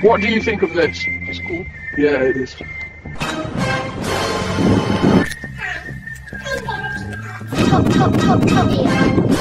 What do you think of this? It's cool. Yeah, it is. Come, come, come, come here.